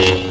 Amen.